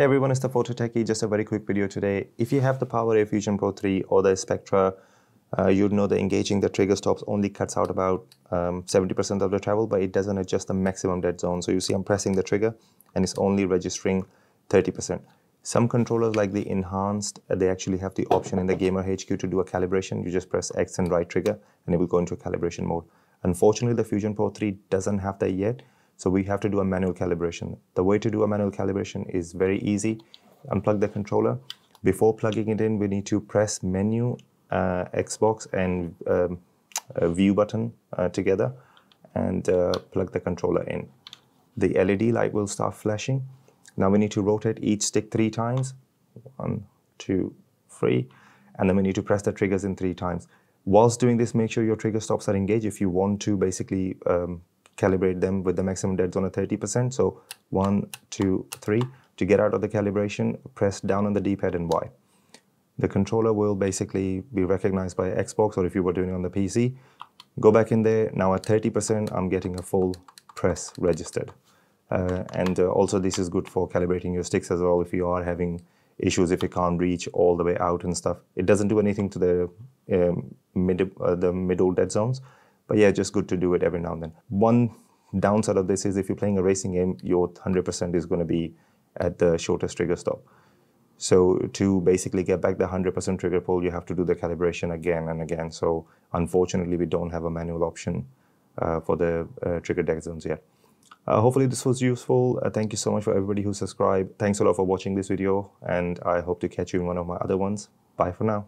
Hey everyone, it's the PhotoTechy. Just a very quick video today. If you have the PowerA Fusion Pro 3 or the Spectra, uh, you'd know that engaging the trigger stops only cuts out about 70% um, of the travel, but it doesn't adjust the maximum dead zone. So you see I'm pressing the trigger and it's only registering 30%. Some controllers like the enhanced, uh, they actually have the option in the Gamer HQ to do a calibration. You just press X and right trigger and it will go into a calibration mode. Unfortunately, the Fusion Pro 3 doesn't have that yet. So we have to do a manual calibration. The way to do a manual calibration is very easy. Unplug the controller. Before plugging it in, we need to press menu, uh, Xbox and um, view button uh, together and uh, plug the controller in. The LED light will start flashing. Now we need to rotate each stick three times. One, two, three. And then we need to press the triggers in three times. Whilst doing this, make sure your trigger stops are engaged. If you want to basically um, calibrate them with the maximum dead zone of 30%. So one, two, three. To get out of the calibration, press down on the D-pad and Y. The controller will basically be recognized by Xbox or if you were doing it on the PC. Go back in there. Now at 30%, I'm getting a full press registered. Uh, and uh, also this is good for calibrating your sticks as well if you are having issues if it can't reach all the way out and stuff. It doesn't do anything to the um, mid, uh, the middle dead zones, but yeah, just good to do it every now and then. One downside of this is if you're playing a racing game, your 100% is going to be at the shortest trigger stop. So to basically get back the 100% trigger pull, you have to do the calibration again and again. So unfortunately, we don't have a manual option uh, for the uh, trigger dead zones yet. Uh, hopefully this was useful. Uh, thank you so much for everybody who subscribed. Thanks a lot for watching this video, and I hope to catch you in one of my other ones. Bye for now.